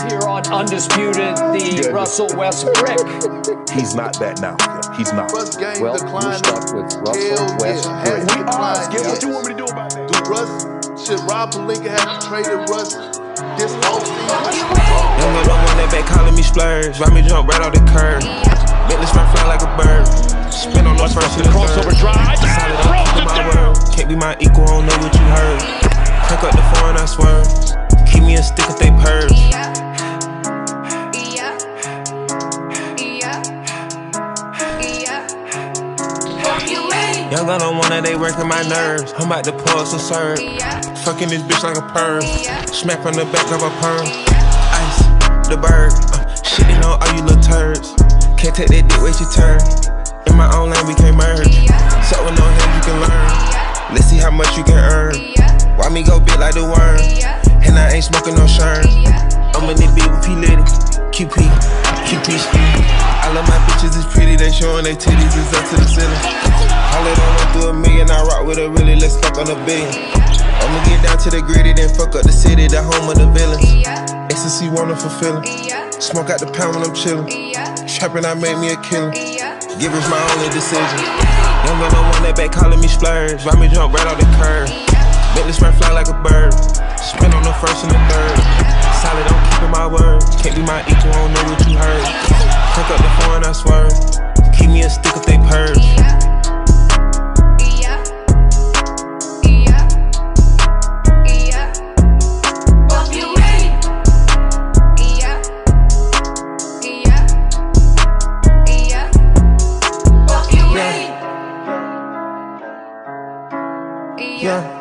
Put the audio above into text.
here on Undisputed, the Russell Westbrook. He's not that now. He's not. Game Well, decline. you're stuck with Russell Westbrook. Has We are. declined, Get what you want me to do about that. Do Russ, should Rob Pelinka have traded Russ this offseason? Young gun on one that back calling me splurge. Ride me jump right off the curb. Bentley spin fly like a bird. Spin on the first and the crossover third. drive. Solid, Throws I'm it keeping my down. word. Can't be my equal, I don't know what you heard. Crack up the foreign, I swear. Keep me a stick if they Young gun on one that they working my nerves. I'm about to pull some serve. Fucking this bitch like a perm. Smack on the back of a perm. Ice, the bird. Uh, shitting on all you little turds. Can't take that dick, wait your turn. In my own lane, we can't merge. So with no hands, you can learn. Let's see how much you can earn. Why me go big like the worm? And I ain't smoking no shern. I'm in the beat with P Litty. QP, QP. All of my bitches is pretty, they showing their titties is up to the ceiling. Holla don't a million, I rock with a really, let's fuck on a billion. I'ma get down to the gritty, then fuck up the city, the home of the villains. Ecstasy wonderful feeling. Smoke out the pound when I'm chillin'. Trapping, I made me a killer. Givers my only decision. Young gun on one that back calling me splurge. Ride me jump right off the curb. Bentley spin fly like a bird. Spin on the first and the third. Solid, I'm keeping my word. Can't be my equal, I don't know what you heard. Cook up the foreign, I swear. yeah.